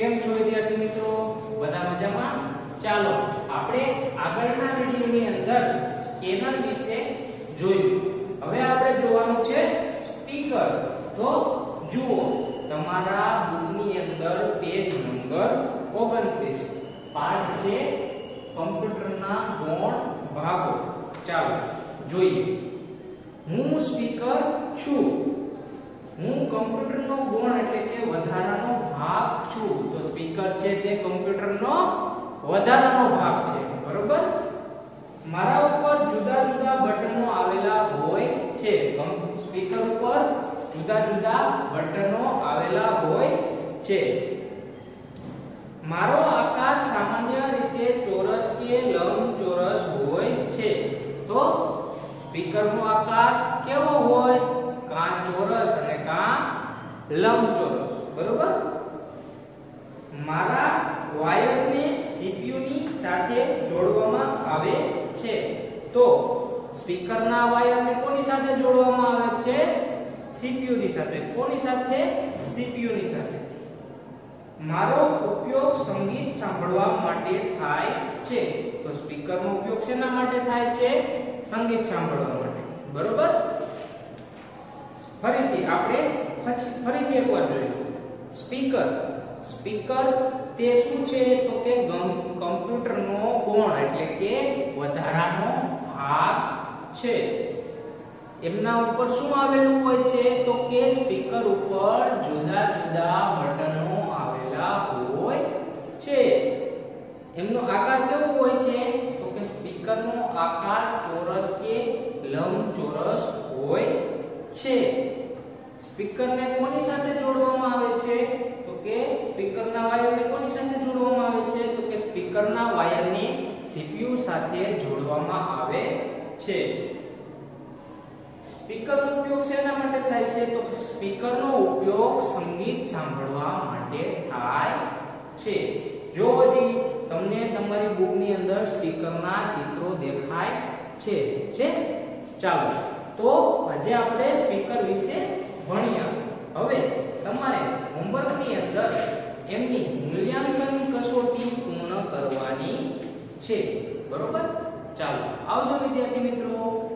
કેમ છો વિદ્યાર્થી મિત્રો? બધા મજામાં? ચાલો, આપણે આગળના વિડિયોની અંદર સ્કેનર વિશે જોયું. હવે આપણે જોવાનું છે સ્પીકર. તો જુઓ, તમારા બુકની અંદર પેજ નંબર 29 પાઠ છે કમ્પ્યુટરના ગુણ ભાગો. ચાલો, જોઈએ. હું સ્પીકર છું. હું કમ્પ્યુટરનો ગુણ એટલે કે વધારાનો સ્પીકર છે તે કમ્પ્યુટરનો વધારાનો ભાગ છે. બરોબર? મારા ઉપર જુદા જુદા બટનો આવેલા હોય છે. સ્પીકર ઉપર જુદા જુદા બટનો આવેલા હોય છે. મારો આકાર સામાન્ય રીતે ચોરસ કે લંબચોરસ હોય છે. તો સ્પીકરનો આકાર કેવો હોય? કાં ચોરસ અને કાં લંબચોરસ. બરોબર? મારા વાયરને સીપીયુની સાથે જોડવામાં આવે છે. તો સ્પીકરના વાયરને કોની સાથે જોડવામાં આવે છે? સીપીયુની સાથે. કોની સાથે? સીપીયુની સાથે. મારો ઉપયોગ સંગીત સાંભળવા માટે થાય છે. તો સ્પીકરનો ઉપયોગ શેના માટે થાય છે? સંગીત સાંભળવા માટે. બરોબર? ફરીથી આપણે ફરીથી એકવાર જોઈશું સ્પીકર સ્પીકર તે શું છે? તો કે કમ્પ્યુટરનો કોણ? એટલે કે વધારાનો ભાગ છે. એમના ઉપર શું આવેલું હોય છે? તો કે સ્પીકર ઉપર જુદા જુદા બટનો આવેલા હોય છે. એમનો આકાર કેવો હોય છે? તો કે સ્પીકરનો આકાર ચોરસ કે લંબચોરસ હોય છે. સ્પીકરને કોની સાથે જોડવામાં આવે છે? તો કે સ્પીકરના વાયરને કોની સાથે જોડવામાં આવે છે. તો કે સ્પીકરના વાયરને CPU સાથે જોડવામાં આવે છે. સ્પીકરનો ઉપયોગ શેના માટે થાય છે? તો સ્પીકરનો ઉપયોગ સંગીત સાંભળવા માટે થાય છે. જો હજી તમને તમારી બુકની અંદર સ્પીકરના ચિત્રો દેખાય છે છે? ચાલો. તો આજે આપણે સ્પીકર વિશે ભણ્યા હવે તમારે હોમવર્કની અંદર એમની મૂલ્યાંકન કસોટી પૂર્ણ કરવાની છે. બરોબર? ચાલો આવજો વિદ્યાર્થી મિત્રો.